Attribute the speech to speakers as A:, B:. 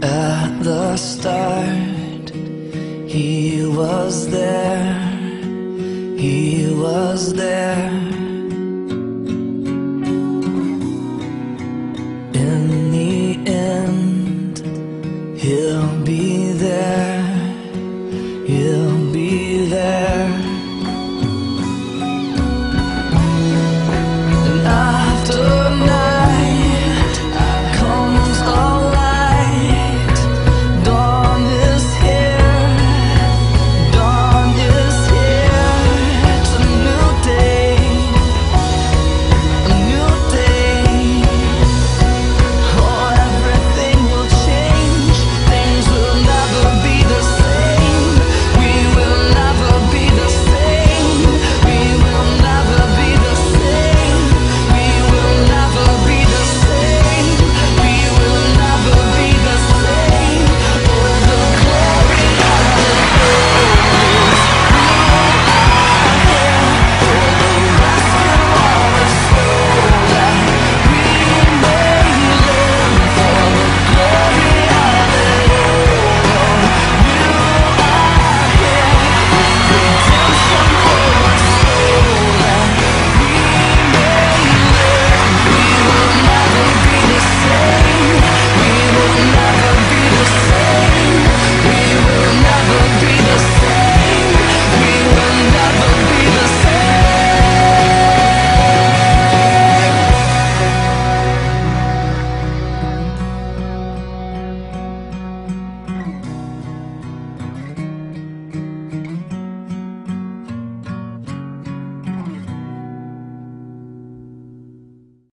A: At the start, he was there, he was there. In the end, he'll be